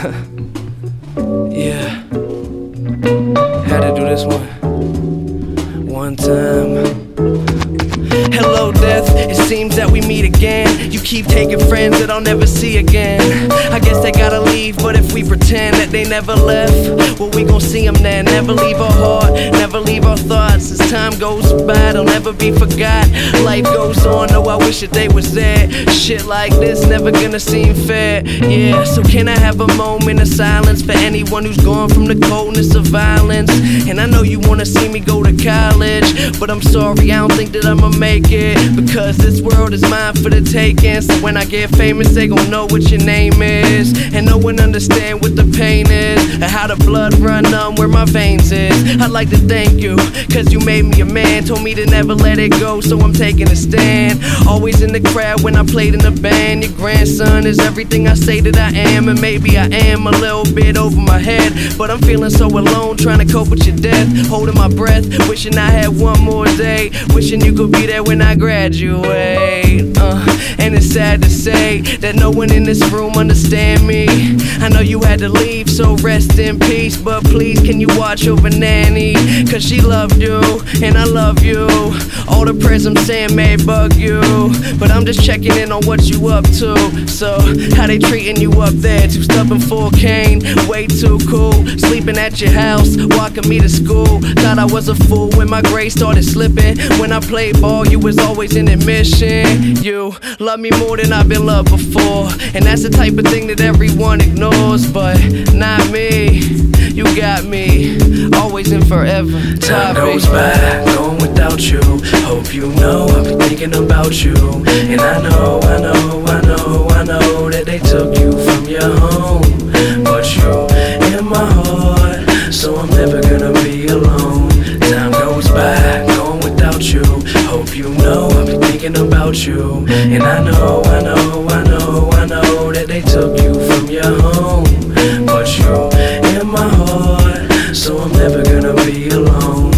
yeah. Had to do this one. One time. Hello, death. It seems that we meet again. You keep taking friends that I'll never see again. I guess they gotta leave, but if we pretend that they never left, well, we gon' see them then. Never leave our heart, goes by, they'll never be forgot. Life goes on, oh, I wish that they was there. Shit like this never gonna seem fair. Yeah, so can I have a moment of silence for anyone who's gone from the coldness of violence? And I know you wanna see me go to college, but I'm sorry, I don't think that I'ma make it because this world is mine for the taking. So when I get famous, they gon' know what your name is, and no one understand what the pain is, and how the blood run numb where my veins is. I'd like to thank you, cause you made me a man, told me to never let it go, so I'm taking a stand. Always in the crowd when I played in the band. Your grandson is everything I say that I am, and maybe I am a little bit over my head, but I'm feeling so alone, trying to cope with your death, holding my breath, wishing I had one more day, wishing you could be there when I graduate. Uh, and it's sad to say that no one in this room understand me. Know you had to leave, so rest in peace. But please, can you watch over Nanny? Cause she loved you, and I love you. All the prayers I'm saying may bug you. But I'm just checking in on what you up to. So, how they treating you up there? Too stubborn for cane, way too cool. Sleeping at your house, walking me to school. Thought I was a fool when my grades started slipping. When I played ball, you was always in admission. You love me more than I've been loved before. And that's the type of thing that everyone ignores, but not me. You got me, always and forever. Time goes by, going without you. Hope you know I've been thinking about you. They took you from your home. But you in my heart, so I'm never gonna be alone. Time goes by, going without you. Hope you know I'll be thinking about you. And I know, I know, I know, I know that they took you from your home. But you in my heart, so I'm never gonna be alone.